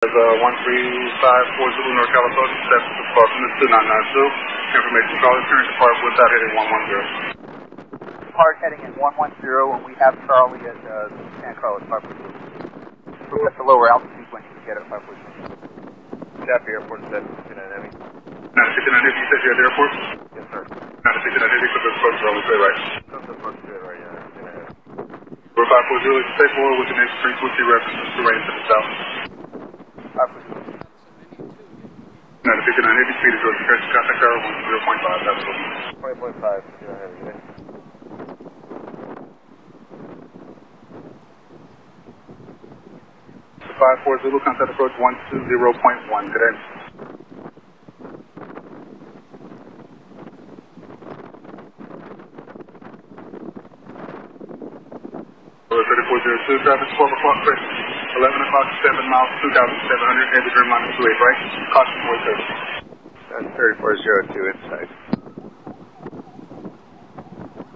As uh, 13540 North California, steps to Sparkman 2992. Information caller, turn to park without hitting 110. Park heading in 110, and we have Charlie at uh, San Carlos Park. We're at the lower altitude when you can get it, Park Staffy Airport 769 Heavy. 969 Heavy, you said you're at the airport? Yes, sir. 969 Heavy, so this approach runway straight right. Come to approach good right now. 69 We're 540, stay forward with the next frequency references to range to the south. Park 969 Heavy, speed is Georgia Church, contact tower 10.5, that's what 20.5, 69 Heavy. Okay. 540, contact approach 120.1, good day. Over 3402, traffic 12 o'clock. 11 o'clock, 7 miles, 2,700, heavy turn minus 28, right? Caution for service. That's 3402 inside.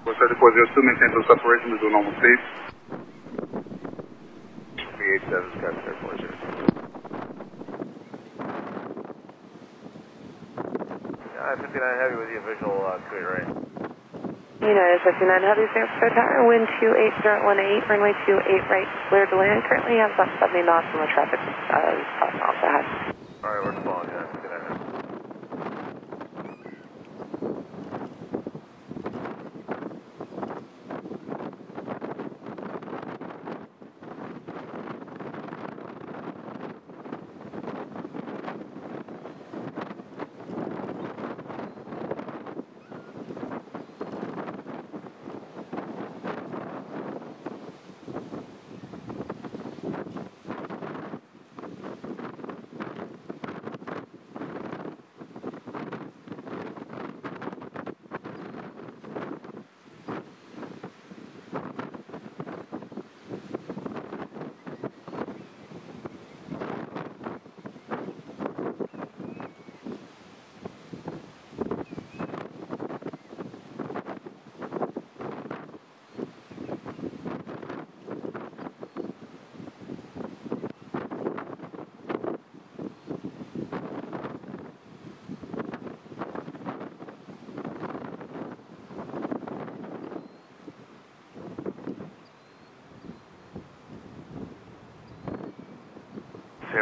For 3402, maintain those separation to do normal speed. B87 Scott 3402. Uh, 59 Heavy with the official uh, clear right. United 59 Heavy San Tower, wind 28018, runway 28 right, clear to land. Currently has about 70 knots on the traffic uh, crossing off ahead. Alright, we're following you. 59 Heavy.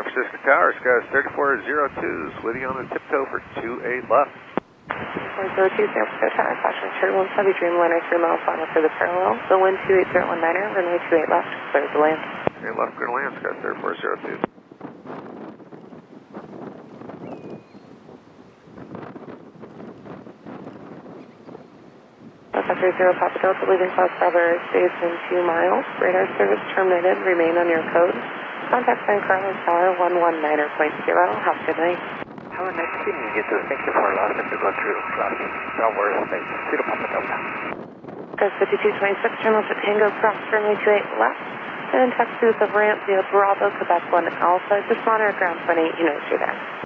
San Francisco Tower, Sky 3402s, with you on the tiptoe for 28 left. 402 San Francisco Tower, turn 1 heavy Dreamliner 3 miles final for the parallel. The wind 28019er, runway 28 left, clear to land. 28 left, clear to land, Sky 3402. Factory Zero Papa Delta, leaving South Bravo Airspace in 2 miles. Radar service terminated, remain on your code. Contact San Carlos Tower 119.0. Have a good night. Have a nice evening, you too. Thank you for allowing us to go through worry, thank you. Zero Papa Delta. Cars 5226, turn left at Tango, cross runway 28 left. And taxi with the ramp via Bravo, Quebec 1 Alpha. Just monitor ground 28, you know you're there.